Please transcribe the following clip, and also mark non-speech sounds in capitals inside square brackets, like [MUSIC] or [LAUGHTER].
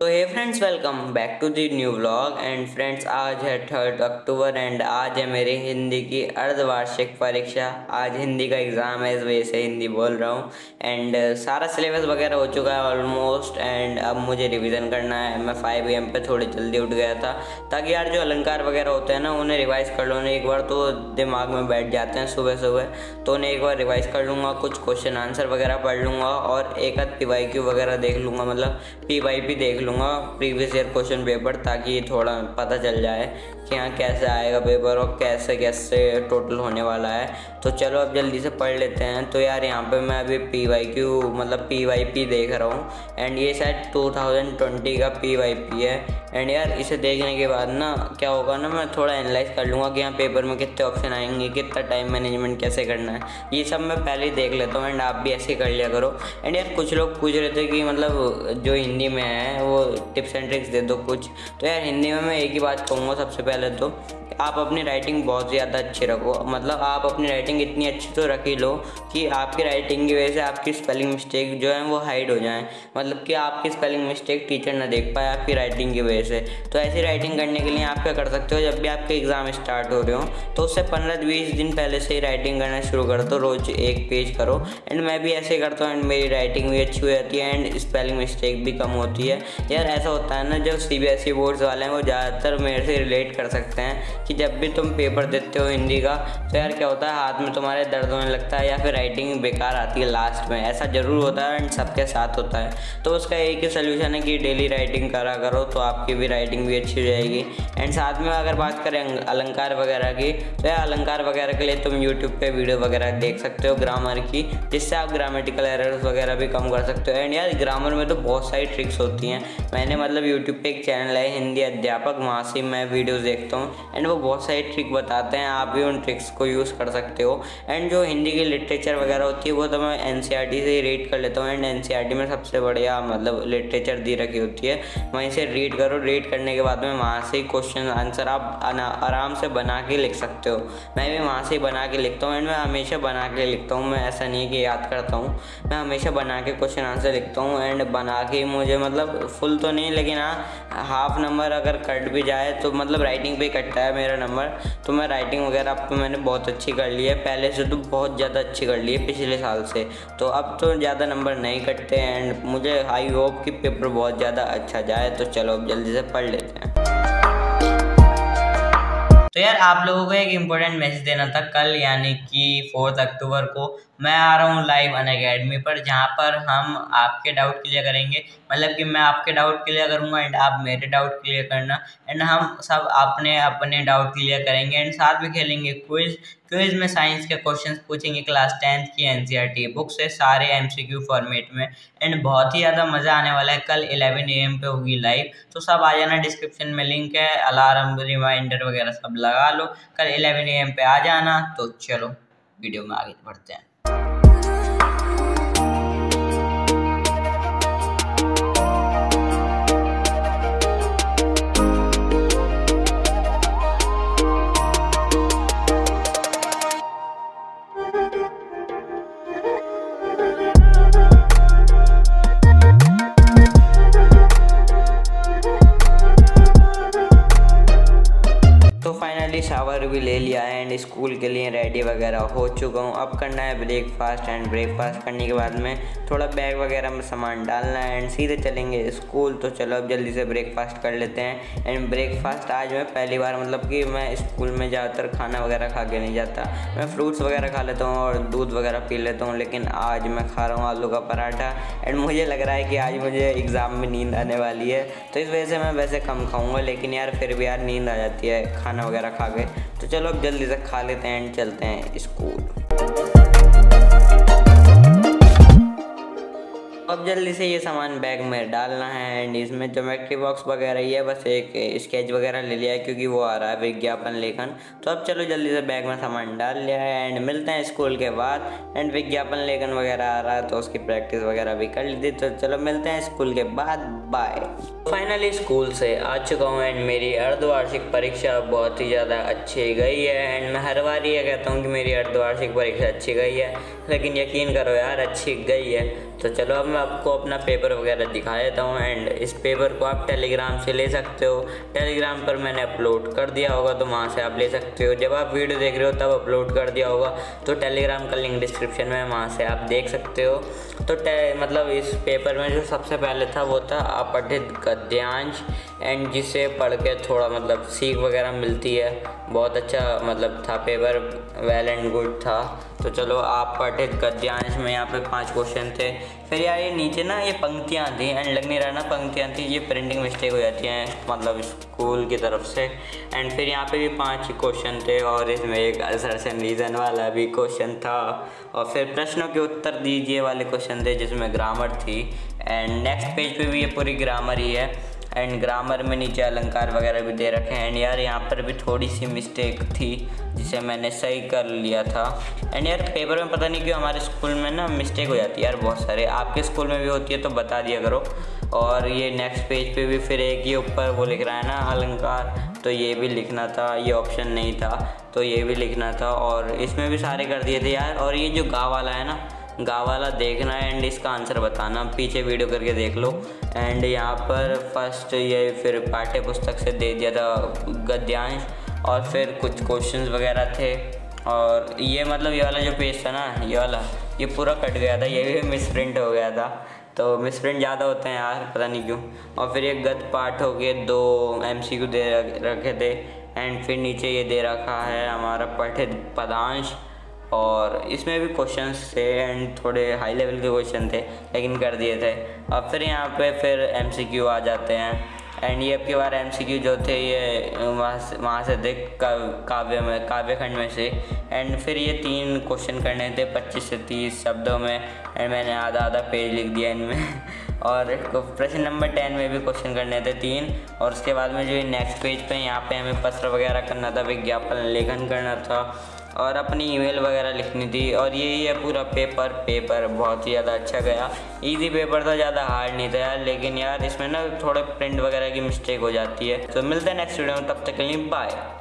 तो hey friends welcome back to the new vlog and friends आज है third October and आज है मेरी हिंदी की अर्धवार्षिक परीक्षा. आज हिंदी का एग्ज़ाम है, इस वजह से हिंदी बोल रहा हूँ. एंड सारा सिलेबस वगैरह हो चुका है ऑलमोस्ट एंड अब मुझे रिवीजन करना है. मैं फाइव एम पे थोड़ी जल्दी उठ गया था. ताकि यार जो अलंकार वगैरह होते हैं ना, उन्हें रिवाइज़ कर लो. एक बार तो दिमाग में बैठ जाते हैं सुबह सुबह तो उन्हें एक बार रिवाइज़ कर लूँगा, कुछ क्वेश्चन आंसर वगैरह पढ़ लूँगा और एक आध पी वाई क्यू वगैरह देख लूँगा. मतलब पी वाई पी देख लूँगा प्रीवियस ईयर क्वेश्चन पेपर ताकि थोड़ा पता चल जाए कि हाँ कैसे आएगा पेपर और कैसे कैसे टोटल होने वाला है। तो चलो अब जल्दी से पढ़ लेते हैं। तो यार यहाँ पे मैं अभी पी वाई क्यू मतलब पी वाई पी देख रहा हूँ। एंड ये शायद 2020 का पी वाई पी है। एंड यार इसे देखने के बाद ना क्या होगा ना मैं थोड़ा एनालाइज कर लूँगा कि यहाँ पेपर में कितने ऑप्शन आएँगे, कितना टाइम मैनेजमेंट कैसे करना है। ये सब मैं पहले ही देख लेता हूँ एंड आप भी ऐसे कर लिया करो। एंड यार कुछ लोग पूछ रहे थे कि मतलब जो हिंदी में है वो टिप्स एंड ट्रिक्स दे दो कुछ। तो यार हिंदी में मैं एक ही बात कहूँगा सबसे पहले तो। आप अपनी राइटिंग बहुत ज़्यादा अच्छी रखो। मतलब आप अपनी राइटिंग इतनी अच्छी तो रख ही लो कि आपकी राइटिंग की वजह से आपकी स्पेलिंग मिस्टेक जो है वो हाइड हो जाए। मतलब कि आपकी स्पेलिंग मिस्टेक टीचर ना देख पाए आपकी राइटिंग की वजह से। तो ऐसी राइटिंग करने के लिए आप क्या कर सकते हो? जब भी आपके एग्ज़ाम स्टार्ट हो रहे हो तो उससे पंद्रह बीस दिन पहले से ही राइटिंग करना शुरू कर दो। रोज़ एक पेज करो। एंड मैं भी ऐसे करता हूँ एंड मेरी राइटिंग भी अच्छी हो जाती है एंड स्पेलिंग मिस्टेक भी कम होती है। यार ऐसा होता है ना जो C B S E boards वाले हैं, वो ज़्यादातर मेरे से रिलेट कर सकते हैं कि जब भी तुम पेपर देते हो हिंदी का तो यार क्या होता है, हाथ में तुम्हारे दर्द होने लगता है या फिर राइटिंग बेकार आती है लास्ट में। ऐसा ज़रूर होता है एंड सबके साथ होता है। तो उसका एक ही सोल्यूशन है कि डेली राइटिंग करा करो तो आपकी भी राइटिंग भी अच्छी हो जाएगी। एंड साथ में अगर बात करें अलंकार वगैरह की तो यार अलंकार वगैरह के लिए तुम यूट्यूब पर वीडियो वगैरह देख सकते हो ग्रामर की, जिससे आप ग्रामेटिकल एरर्स वगैरह भी कम कर सकते हो। एंड यार ग्रामर में तो बहुत सारी ट्रिक्स होती हैं। मैंने मतलब यूट्यूब पे एक चैनल है, हिंदी अध्यापक, वहाँ से मैं वीडियोज़ देखता हूँ। एंड वो बहुत सारी ट्रिक बताते हैं, आप भी उन ट्रिक्स को यूज़ कर सकते हो। एंड जो हिंदी की लिटरेचर वगैरह होती है, वो तो मैं एन से ही रीड कर लेता हूँ। एंड एन में सबसे बढ़िया मतलब लिटरेचर दी रखी होती है। वहीं से रीड करो। रीड करने के बाद में वहाँ से ही क्वेश्चन आंसर आप आराम से बना के लिख सकते हो। मैं भी वहाँ से ही बना के लिखता हूँ। एंड मैं हमेशा बना के लिखता हूँ। मैं ऐसा नहीं कि याद करता हूँ। मैं हमेशा बना के क्वेश्चन आंसर लिखता हूँ। एंड बना के मुझे मतलब फुल तो नहीं, लेकिन हाँ हाफ़ नंबर अगर कट भी जाए तो मतलब राइटिंग पे कटता है मेरा। नंबर तो मैं राइटिंग वगैरह अब तो मैंने बहुत अच्छी कर ली है। पहले से तो बहुत ज़्यादा अच्छी कर ली है पिछले साल से। तो अब तो ज़्यादा नंबर नहीं कटते एंड मुझे आई होप कि पेपर बहुत ज़्यादा अच्छा जाए। तो चलो अब जल्दी से पढ़ लेते हैं। तो यार आप लोगों को एक इम्पोर्टेंट मैसेज देना था कल, यानी कि फोर्थ अक्टूबर को। मैं आ रहा हूँ लाइव अन अकेडमी पर, जहाँ पर हम आपके डाउट क्लियर करेंगे। मतलब कि मैं आपके डाउट क्लियर करूँगा एंड आप मेरे डाउट क्लियर करना। एंड हम सब अपने अपने डाउट क्लियर करेंगे एंड साथ में खेलेंगे क्विज क्विज में साइंस के क्वेश्चन पूछेंगे क्लास टेंथ की एन बुक से सारे एमसीक्यू फॉर्मेट में। एंड बहुत ही ज़्यादा मज़ा आने वाला है। कल इलेवन ए पे होगी लाइव तो सब आ जाना डिस्क्रिप्शन में लिंक है। अलार्म रिमाइंडर वगैरह सब लगा लो। कल इलेवन ए पे आ जाना। तो चलो वीडियो में आगे बढ़ते हैं। स्कूल के लिए रेडी वगैरह हो चुका हूँ। अब करना है ब्रेकफास्ट एंड ब्रेकफास्ट करने के बाद में थोड़ा बैग वगैरह में सामान डालना है एंड सीधे चलेंगे स्कूल। तो चलो अब जल्दी से ब्रेकफास्ट कर लेते हैं। एंड ब्रेकफास्ट आज मैं पहली बार मतलब कि मैं स्कूल में ज़्यादातर खाना वगैरह खा के नहीं जाता। मैं फ्रूट्स वगैरह खा लेता हूँ और दूध वगैरह पी लेता हूँ, लेकिन आज मैं खा रहा हूँ आलू का पराठा। एंड मुझे लग रहा है कि आज मुझे एग्ज़ाम में नींद आने वाली है। तो इस वजह से मैं वैसे कम खाऊँगा, लेकिन यार फिर भी यार नींद आ जाती है खाना वगैरह खा के। तो चलो अब जल्दी से खा लेते हैं एंड चलते हैं स्कूल। अब जल्दी से ये सामान बैग में डालना है एंड इसमें जोमेट्री बॉक्स वगैरह ही है बस एक स्केच वगैरह ले लिया है क्योंकि वो आ रहा है विज्ञापन लेखन। तो अब चलो जल्दी से बैग में सामान डाल लिया है एंड मिलते हैं स्कूल के बाद एंड विज्ञापन लेखन वगैरह आ रहा है तो उसकी प्रैक्टिस वगैरह भी कर ली थी तो चलो मिलते हैं स्कूल के बाद बाय फाइनली स्कूल से आ चुका हूँ एंड मेरी अर्धवार्षिक परीक्षा बहुत ही ज़्यादा अच्छी गई है एंड मैं हर बार ये कहता हूँ कि मेरी अर्धवार्षिक परीक्षा अच्छी गई है, लेकिन यकीन करो यार अच्छी गई है। तो चलो अब मैं आपको अपना पेपर वगैरह दिखा देता हूँ एंड इस पेपर को आप टेलीग्राम से ले सकते हो। टेलीग्राम पर मैंने अपलोड कर दिया होगा तो वहाँ से आप ले सकते हो। जब आप वीडियो देख रहे हो, तब अपलोड कर दिया होगा तो टेलीग्राम का लिंक डिस्क्रिप्शन में वहाँ से आप देख सकते हो। तो मतलब इस पेपर में जो सबसे पहले था, वो था अपठित गद्यांश एंड जिसे पढ़ के थोड़ा मतलब सीख वगैरह मिलती है। बहुत अच्छा मतलब था पेपर वेल एंड गुड था। तो चलो आप पठित गद्यांश में यहाँ पे पाँच क्वेश्चन थे। फिर यार ये नीचे ना ये पंक्तियाँ थी एंड लग नहीं रहा ना पंक्तियाँ थी, ये प्रिंटिंग मिस्टेक हो जाती हैं मतलब स्कूल की तरफ़ से। एंड फिर यहाँ पे भी पाँच क्वेश्चन थे, और इसमें एक असरसन रीज़न वाला भी क्वेश्चन था। और फिर प्रश्नों के उत्तर दीजिए वाले क्वेश्चन थे, जिसमें ग्रामर थी। एंड नेक्स्ट पेज पे भी ये पूरी ग्रामर ही है। एंड ग्रामर में नीचे अलंकार वगैरह भी दे रखे हैं। एंड यार यहाँ पर भी थोड़ी सी मिस्टेक थी। जिसे मैंने सही कर लिया था। एंड यार पेपर में पता नहीं क्यों हमारे स्कूल में ना मिस्टेक हो जाती है। यार, बहुत सारे आपके स्कूल में भी होती है तो बता दिया करो। और ये नेक्स्ट पेज पे भी फिर एक ही ऊपर वो लिख रहा है ना, अलंकार। तो ये भी लिखना था, ये ऑप्शन नहीं था तो ये भी लिखना था। और इसमें भी सारे कर दिए थे यार। और ये जो गाँव वाला है ना गाँव वाला देखना एंड इसका आंसर बताना। पीछे वीडियो करके देख लो। एंड यहाँ पर फ़र्स्ट ये फिर पाठ्य पुस्तक से दे दिया था गद्यांश। और फिर कुछ क्वेश्चंस वगैरह थे। और ये मतलब ये वाला जो पेज था ना, ये वाला, ये पूरा कट गया था, ये भी मिस प्रिंट हो गया था। तो मिस प्रिंट ज़्यादा होते हैं यार, पता नहीं क्यों। और फिर ये गत पाठ हो गए, दो एम सी क्यू दे रखे थे एंड फिर नीचे ये दे रखा है हमारा पठित पदांश। और इसमें भी क्वेश्चन थे एंड थोड़े हाई लेवल के क्वेश्चन थे, लेकिन कर दिए थे। अब फिर यहाँ पे फिर एम सी क्यू आ जाते हैं। एंड ये की बार एम जो थे ये, वहाँ से वहाँ से थे काव्य में काव्य खंड में से। एंड फिर ये तीन क्वेश्चन करने थे, पच्चीस से तीस शब्दों में एंड मैंने आधा आधा पेज लिख दिया इनमें। [LAUGHS] और प्रश्न नंबर टेन में भी क्वेश्चन करने थे तीन। और उसके बाद में जो नेक्स्ट पेज पे यहाँ पे हमें पत्र वगैरह करना था, विज्ञापन लेखन करना था और अपनी ईमेल वगैरह लिखनी थी और यही है पूरा पेपर पेपर बहुत ही ज़्यादा अच्छा गया। इजी पेपर था ज़्यादा हार्ड नहीं था यार, लेकिन यार इसमें ना थोड़े प्रिंट वगैरह की मिस्टेक हो जाती है। तो मिलते हैं नेक्स्ट वीडियो में, तब तक के लिए बाय